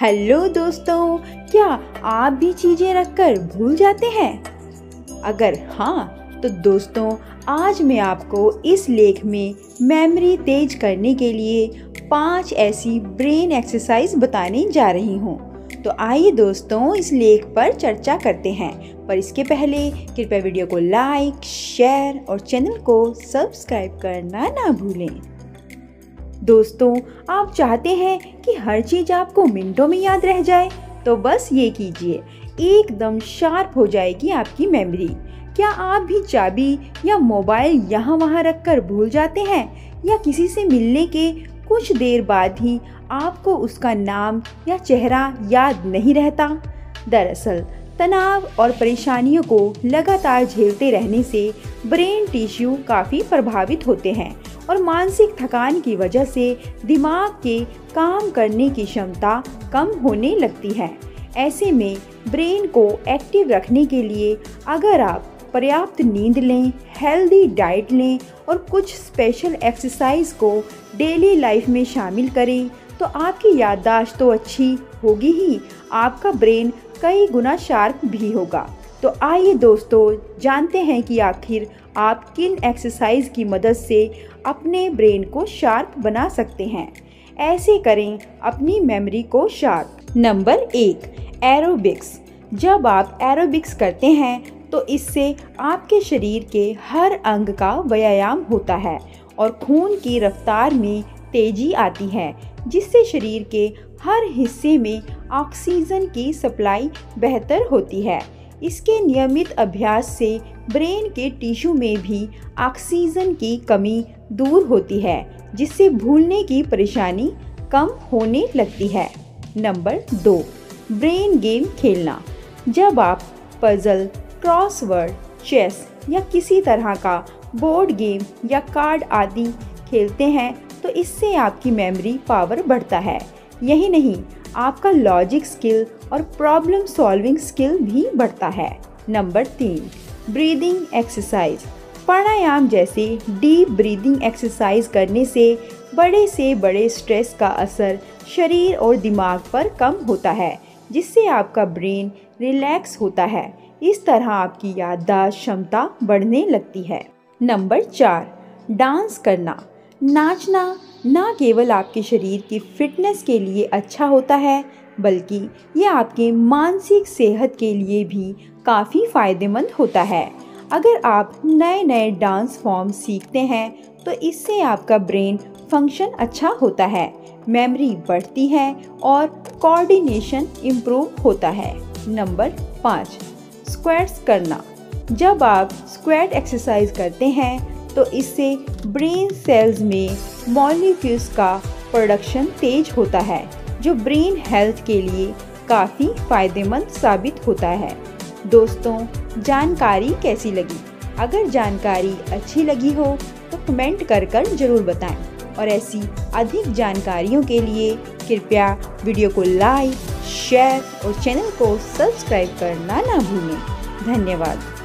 Hello दोस्तों, क्या आप भी चीज़ें रखकर भूल जाते हैं? अगर हाँ तो दोस्तों, आज मैं आपको इस लेख में मेमोरी तेज करने के लिए पाँच ऐसी ब्रेन एक्सरसाइज बताने जा रही हूँ। तो आइए दोस्तों, इस लेख पर चर्चा करते हैं। पर इसके पहले, कृपया वीडियो को लाइक शेयर और चैनल को सब्सक्राइब करना ना भूलें। दोस्तों, आप चाहते हैं कि हर चीज़ आपको मिनटों में याद रह जाए तो बस ये कीजिए, एकदम शार्प हो जाएगी आपकी मेमोरी। क्या आप भी चाबी या मोबाइल यहाँ वहाँ रख कर भूल जाते हैं? या किसी से मिलने के कुछ देर बाद ही आपको उसका नाम या चेहरा याद नहीं रहता? दरअसल, तनाव और परेशानियों को लगातार झेलते रहने से ब्रेन टिश्यू काफ़ी प्रभावित होते हैं। और मानसिक थकान की वजह से दिमाग के काम करने की क्षमता कम होने लगती है। ऐसे में ब्रेन को एक्टिव रखने के लिए अगर आप पर्याप्त नींद लें, हेल्दी डाइट लें और कुछ स्पेशल एक्सरसाइज को डेली लाइफ में शामिल करें तो आपकी याददाश्त तो अच्छी होगी ही। आपका ब्रेन कई गुना शार्प भी होगा। तो आइए दोस्तों, जानते हैं कि आखिर आप किन एक्सरसाइज की मदद से अपने ब्रेन को शार्प बना सकते हैं। ऐसे करें अपनी मेमोरी को शार्प नंबर एक एरोबिक्स जब आप एरोबिक्स करते हैं तो इससे आपके शरीर के हर अंग का व्यायाम होता है और खून की रफ्तार में तेज़ी आती है, जिससे शरीर के हर हिस्से में ऑक्सीजन की सप्लाई बेहतर होती है। इसके नियमित अभ्यास से ब्रेन के टिश्यू में भी ऑक्सीजन की कमी दूर होती है, जिससे भूलने की परेशानी कम होने लगती है। नंबर दो, ब्रेन गेम खेलना। जब आप पजल क्रॉसवर्ड चेस या किसी तरह का बोर्ड गेम या कार्ड आदि खेलते हैं तो इससे आपकी मेमोरी पावर बढ़ता है। यही नहीं आपका लॉजिक स्किल और प्रॉब्लम सॉल्विंग स्किल भी बढ़ता है। नंबर तीन ब्रीदिंग एक्सरसाइज प्राणायाम जैसे डीप ब्रीदिंग एक्सरसाइज करने से बड़े से बड़े स्ट्रेस का असर शरीर और दिमाग पर कम होता है, जिससे आपका ब्रेन रिलैक्स होता है। इस तरह आपकी याददाश्त क्षमता बढ़ने लगती है। नंबर चार डांस करना। नाचना न केवल आपके शरीर की फिटनेस के लिए अच्छा होता है, बल्कि ये आपके मानसिक सेहत के लिए भी काफ़ी फ़ायदेमंद होता है। अगर आप नए नए डांस फॉर्म सीखते हैं तो इससे आपका ब्रेन फ़ंक्शन अच्छा होता है मेमोरी बढ़ती है और कोऑर्डिनेशन इम्प्रूव होता है। नंबर पाँच स्क्वाट्स करना। जब आप स्क्वाट एक्सरसाइज करते हैं तो इससे ब्रेन सेल्स में मॉलिक्यूल्स का प्रोडक्शन तेज होता है, जो ब्रेन हेल्थ के लिए काफ़ी फ़ायदेमंद साबित होता है। दोस्तों, जानकारी कैसी लगी? अगर जानकारी अच्छी लगी हो तो कमेंट कर कर ज़रूर बताएँ। और ऐसी अधिक जानकारियों के लिए कृपया वीडियो को लाइक, शेयर और चैनल को सब्सक्राइब करना ना भूलें। धन्यवाद।